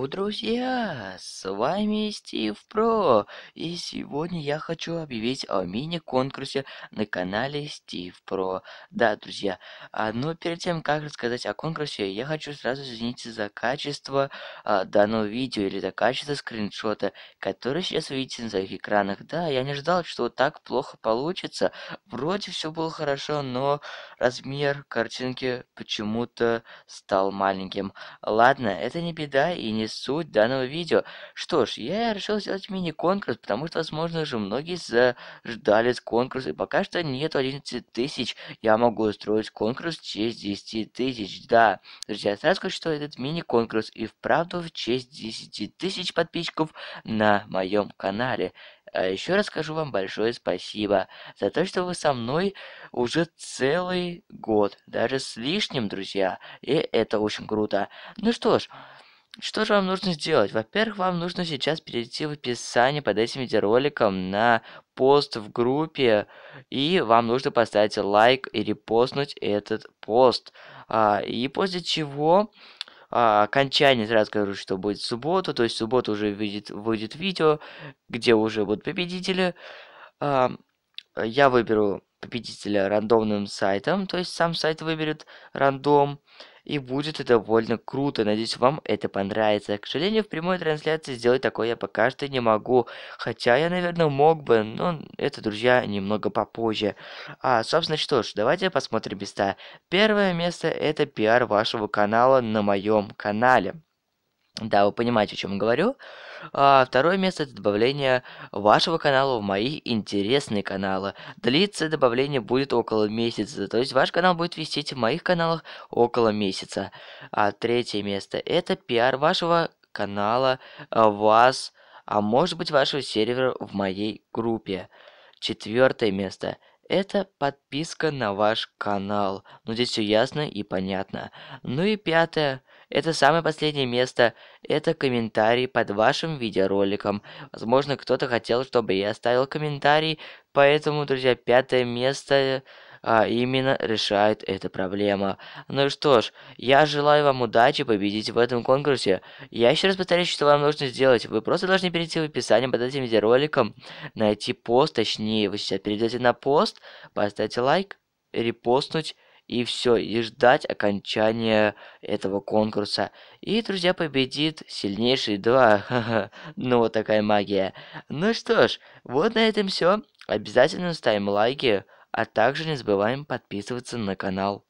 Йоу, друзья, с вами Стив Про, и сегодня я хочу объявить о мини-конкурсе на канале Стив Про. Да, друзья, а, но перед тем, как рассказать о конкурсе, я хочу сразу извиниться за качество а, данного видео или за качество скриншота, который сейчас видите на своих экранах. Да, я не ждал, что так плохо получится, вроде все было хорошо, но размер картинки почему-то стал маленьким. Ладно, это не беда и не суть данного видео. Что ж, я решил сделать мини-конкурс, потому что, возможно, уже многие ждали конкурс, и пока что нету 11 тысяч. Я могу устроить конкурс в честь 10 тысяч, да. Друзья, сразу скажу, что этот мини-конкурс и вправду в честь 10 тысяч подписчиков на моем канале. А еще раз скажу вам большое спасибо за то, что вы со мной уже целый год, даже с лишним, друзья. И это очень круто. Ну что ж, что же вам нужно сделать? Во-первых, вам нужно сейчас перейти в описание под этим видеороликом на пост в группе, и вам нужно поставить лайк и репостнуть этот пост. А, и после чего а, окончание, сразу скажу, что будет в субботу, то есть в субботу уже выйдет, выйдет видео, где уже будут победители. А, я выберу победителя рандомным сайтом, то есть сам сайт выберет рандом и будет это довольно круто. Надеюсь, вам это понравится. К сожалению, в прямой трансляции сделать такое я пока что не могу. Хотя я, наверное, мог бы, но это, друзья, немного попозже. А, собственно, что ж, давайте посмотрим места. Первое место это пиар вашего канала на моем канале. Да, вы понимаете, о чем говорю. А, второе место это добавление вашего канала в мои интересные каналы. Длится добавление будет около месяца, то есть ваш канал будет висеть в моих каналах около месяца. А третье место это пиар вашего канала, а, вас, а может быть вашего сервера в моей группе. Четвертое место это подписка на ваш канал. Ну здесь все ясно и понятно. Ну и пятое это самое последнее место. Это комментарий под вашим видеороликом. Возможно, кто-то хотел, чтобы я оставил комментарий. Поэтому, друзья, пятое место а, именно решает эту проблему. Ну что ж, я желаю вам удачи победить в этом конкурсе. Я еще раз повторяю, что вам нужно сделать. Вы просто должны перейти в описание под этим видеороликом, найти пост, точнее, вы сейчас перейдете на пост, поставьте лайк, репостнуть и все, и ждать окончания этого конкурса. И, друзья, победит сильнейший 2. ну, вот такая магия. Ну что ж, вот на этом все. Обязательно ставим лайки, а также не забываем подписываться на канал.